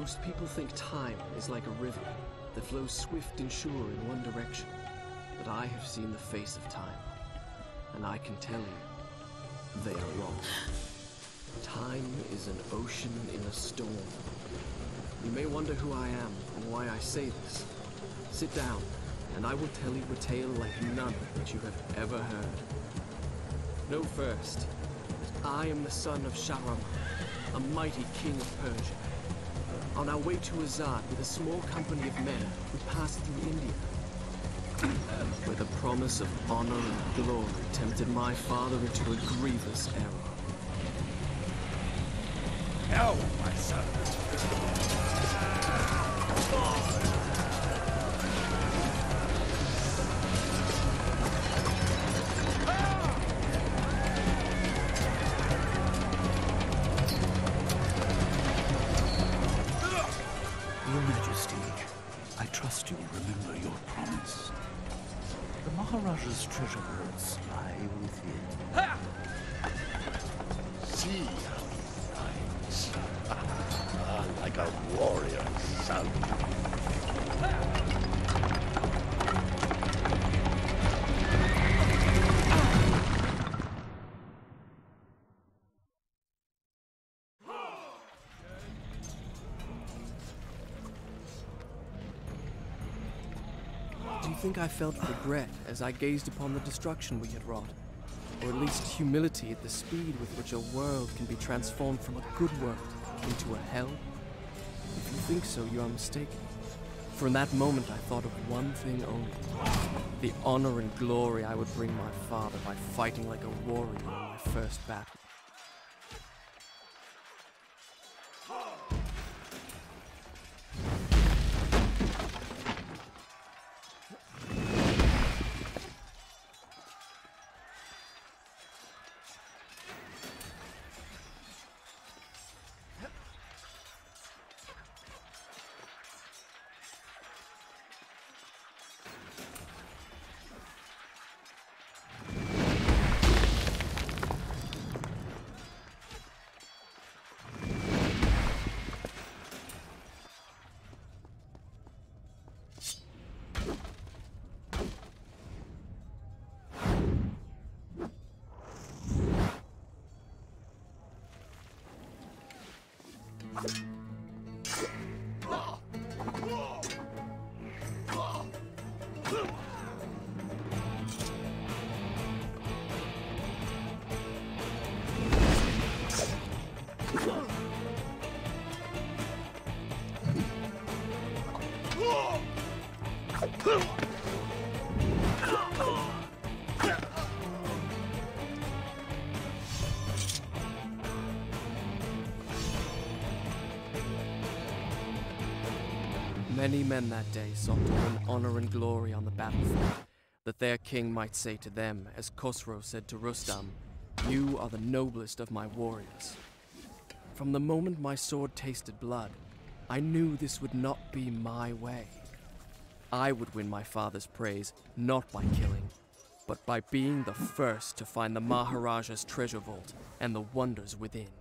Most people think time is like a river that flows swift and sure in one direction. But I have seen the face of time, and I can tell you, they are wrong. Time is an ocean in a storm. You may wonder who I am and why I say this. Sit down, and I will tell you a tale like none that you have ever heard. Know first that I am the son of Sharaman, a mighty king of Persia. On our way to Azad with a small company of men, we passed through India, where the promise of honor and glory tempted my father into a grievous error. Now, my son. Trust you will remember your promise. The Maharaja's treasure vaults lie within. See how he fights. Ah, like a warrior son. Think I felt regret as I gazed upon the destruction we had wrought? Or at least humility at the speed with which a world can be transformed from a good world into a hell? If you think so, you are mistaken. In that moment I thought of one thing only. The honor and glory I would bring my father by fighting like a warrior in my first battle. you Many men that day sought to win honor and glory on the battlefield, that their king might say to them, as Khosrow said to Rustam, You are the noblest of my warriors. From the moment my sword tasted blood, I knew this would not be my way. I would win my father's praise not by killing, but by being the first to find the Maharaja's treasure vault and the wonders within.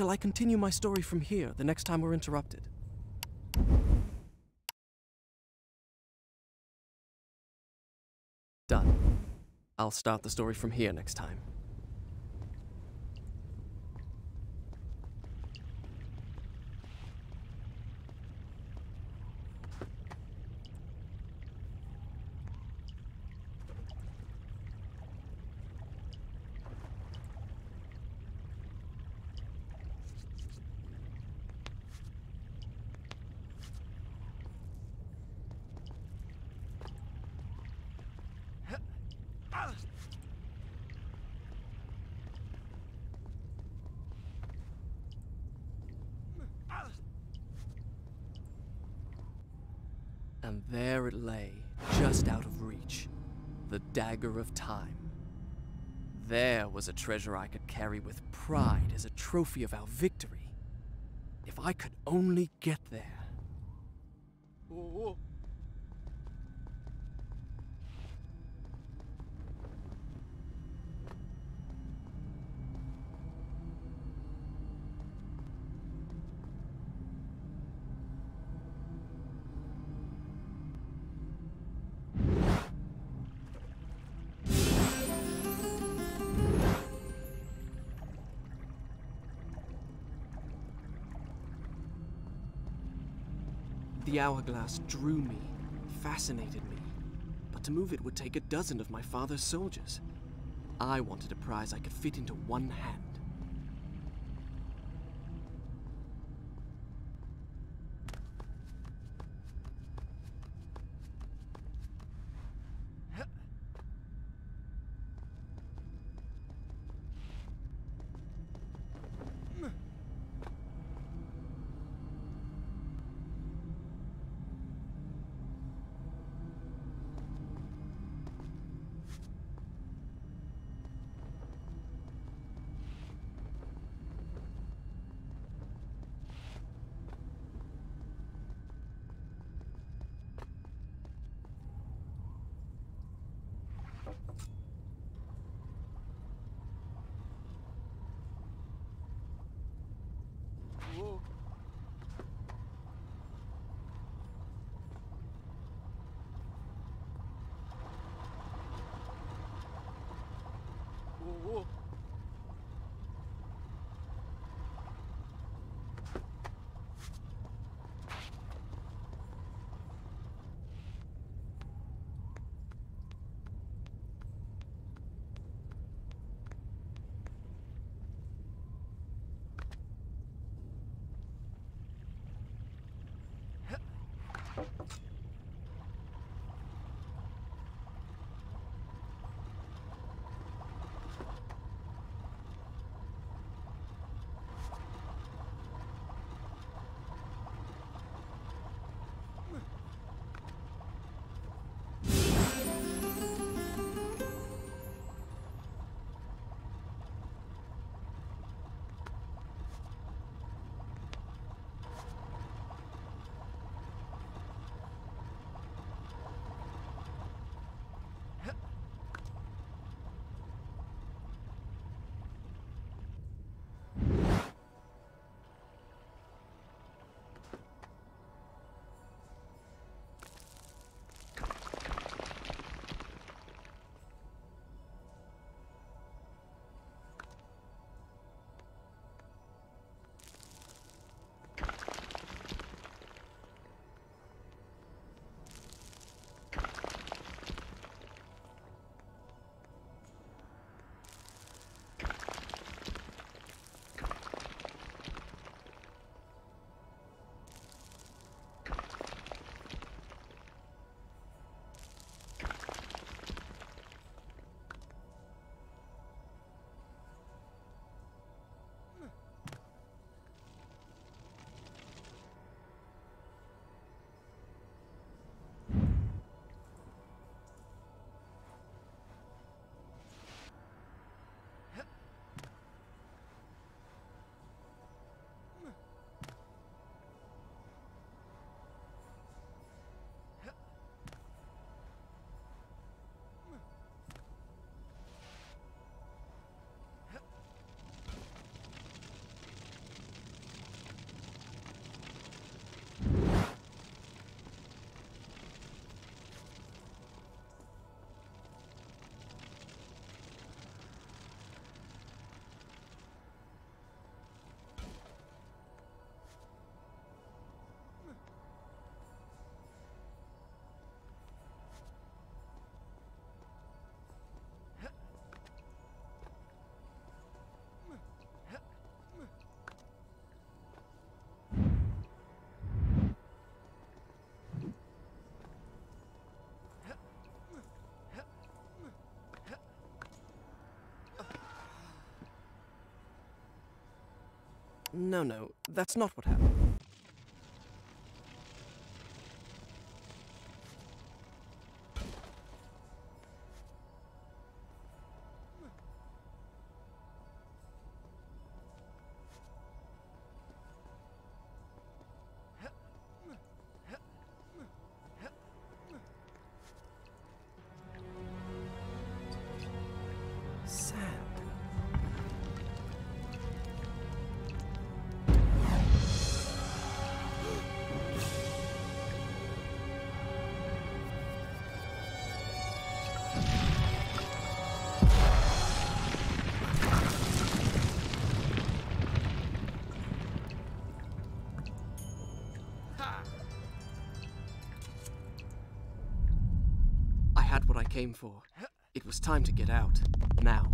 Shall I continue my story from here the next time we're interrupted? Done. I'll start the story from here next time. And there it lay, just out of reach. The Dagger of Time. There was a treasure I could carry with pride as a trophy of our victory. If I could only get there. The hourglass drew me, fascinated me. But to move it would take a dozen of my father's soldiers. I wanted a prize I could fit into one hand. No, no, that's not what happened. Came for. It was time to get out. Now.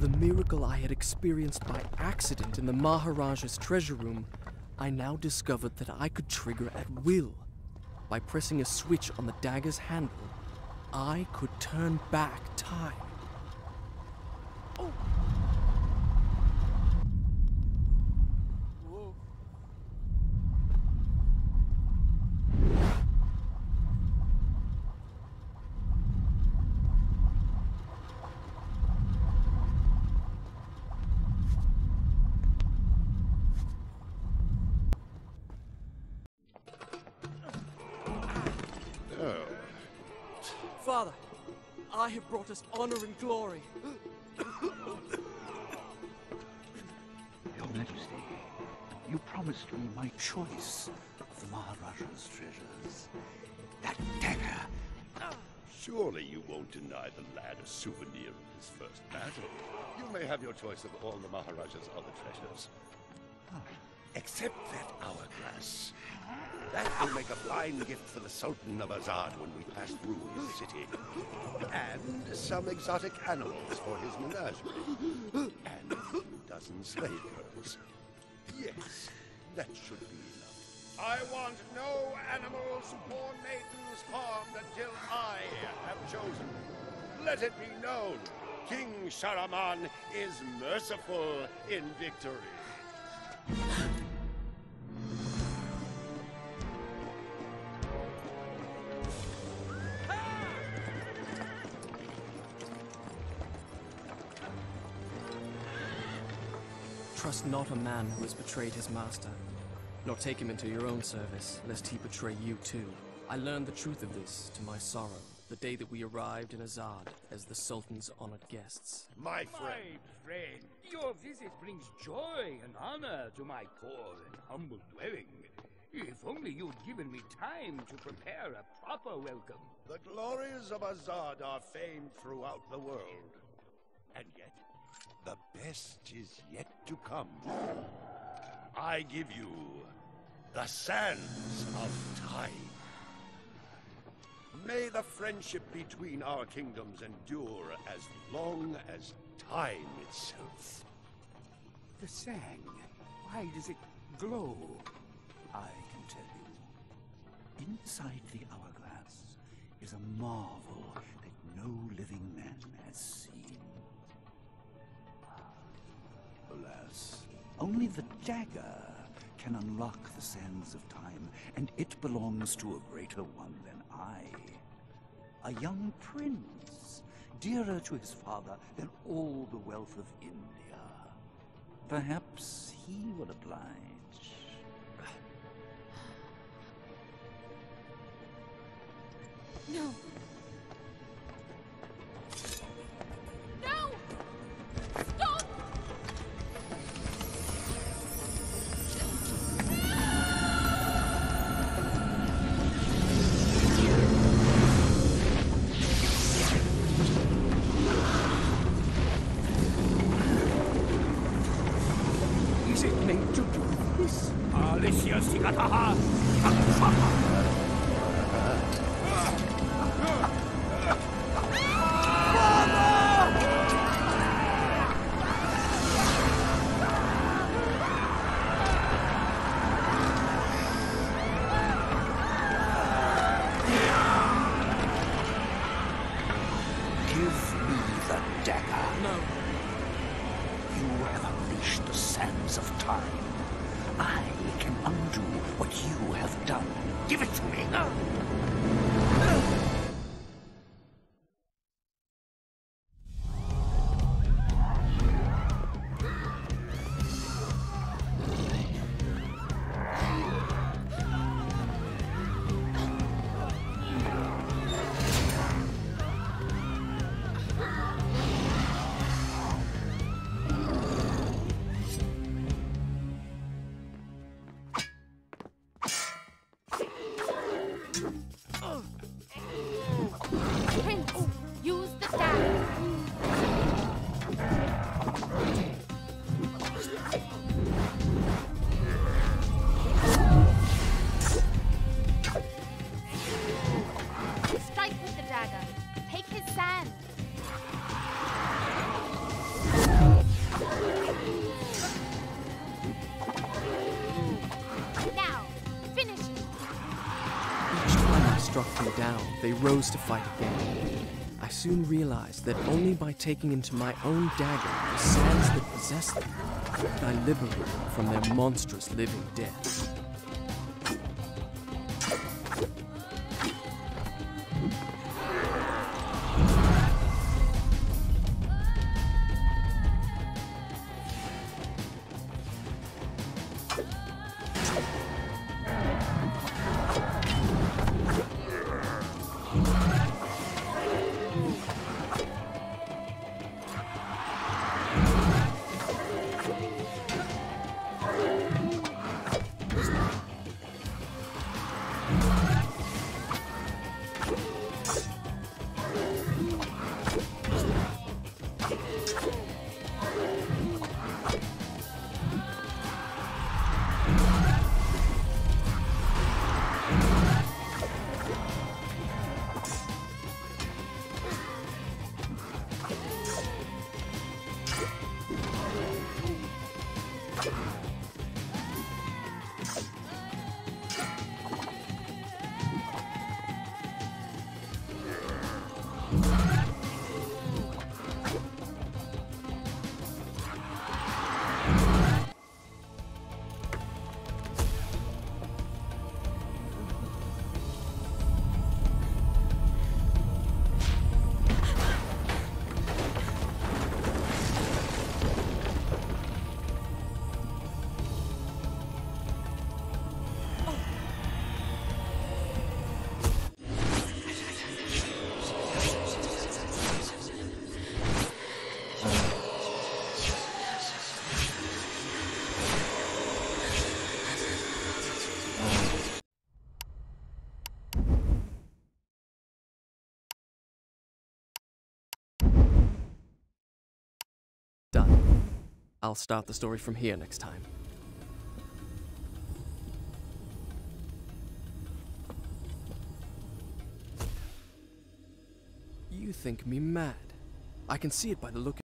The miracle I had experienced by accident in the Maharaja's treasure room, I now discovered that I could trigger at will. By pressing a switch on the dagger's handle, I could turn back time. Father, I have brought us honor and glory. Your Majesty, you promised me my choice of the Maharaja's treasures. That dagger. surely you won't deny the lad a souvenir of his first battle. You may have your choice of all the Maharaja's other treasures. Except that hourglass. That will make a fine gift for the Sultan of Azad when we pass through his city. And some exotic animals for his menagerie. And a few dozen slave girls. Yes, that should be enough. I want no animals or maidens harmed until I have chosen. Let it be known, King Sharaman is merciful in victory. Trust not a man who has betrayed his master, nor take him into your own service, lest he betray you too. I learned the truth of this to my sorrow, the day that we arrived in Azad as the Sultan's honored guests. My friend, My friend, your visit brings joy and honor to my poor and humble dwelling. If only you'd given me time to prepare a proper welcome. the glories of Azad are famed throughout the world. The best is yet to come. I give you the sands of time. May the friendship between our kingdoms endure as long as time itself. The sand, why does it glow? I can tell you. Inside the hourglass is a marvel that no living man has seen. Only the dagger can unlock the sands of time, and it belongs to a greater one than I. A young prince, dearer to his father than all the wealth of India. Perhaps he will oblige. No! dagger. No. You have unleashed the sands of time. I can undo what you have done. Give it to me. No. Rose to fight again. I soon realized that only by taking into my own dagger the sands that possessed them could I liberate them from their monstrous living dead. Done. I'll start the story from here next time. You think me mad. I can see it by the look